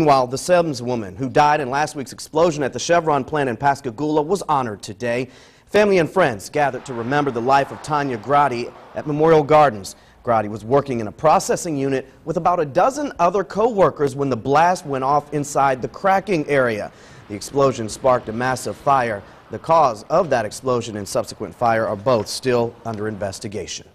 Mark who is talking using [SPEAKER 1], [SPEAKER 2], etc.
[SPEAKER 1] Meanwhile, the Semmes woman who died in last week's explosion at the Chevron plant in Pascagoula was honored today. Family and friends gathered to remember the life of Tonya Graddy at Memorial Gardens. Graddy was working in a processing unit with about a dozen other co-workers when the blast went off inside the cracking area. The explosion sparked a massive fire. The cause of that explosion and subsequent fire are both still under investigation.